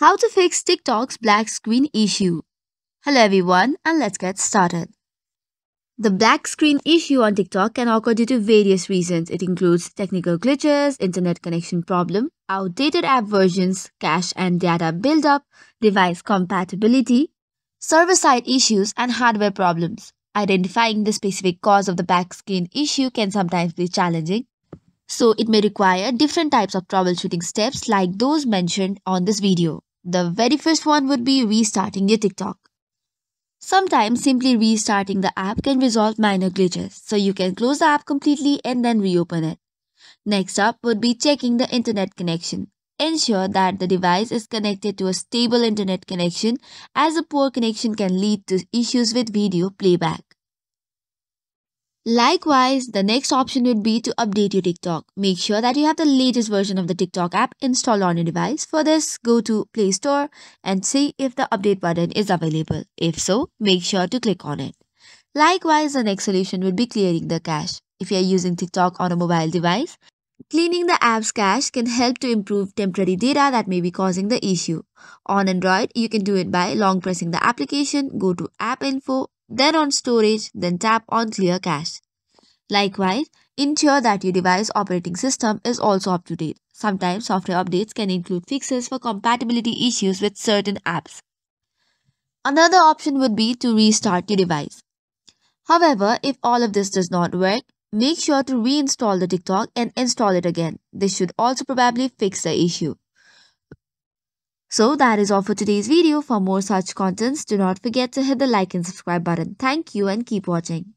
How to fix TikTok's black screen issue. Hello everyone and let's get started. The black screen issue on TikTok can occur due to various reasons. It includes technical glitches, internet connection problem, outdated app versions, cache and data buildup, device compatibility, server-side issues and hardware problems. Identifying the specific cause of the black screen issue can sometimes be challenging. So it may require different types of troubleshooting steps like those mentioned on this video. The very first one would be restarting your TikTok. Sometimes simply restarting the app can resolve minor glitches, so you can close the app completely and then reopen it. Next up would be checking the internet connection. Ensure that the device is connected to a stable internet connection as a poor connection can lead to issues with video playback. Likewise, the next option would be to update your TikTok. Make sure that you have the latest version of the TikTok app installed on your device. For this, go to Play Store and see if the update button is available. If so, make sure to click on it. Likewise, the next solution would be clearing the cache. If you are using TikTok on a mobile device, cleaning the app's cache can help to improve temporary data that may be causing the issue. On Android, you can do it by long pressing the application, go to App Info, then on storage, then tap on clear cache. Likewise, ensure that your device operating system is also up to date. Sometimes software updates can include fixes for compatibility issues with certain apps. Another option would be to restart your device. However, if all of this does not work, make sure to reinstall the TikTok and install it again. This should also probably fix the issue. So that is all for today's video. For more such contents, do not forget to hit the like and subscribe button. Thank you and keep watching.